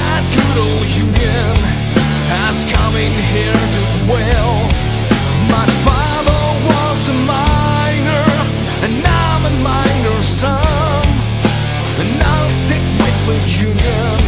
that good old union has come in here to dwell. My father was a miner, and I'm a miner's son, and I'll stick with the union.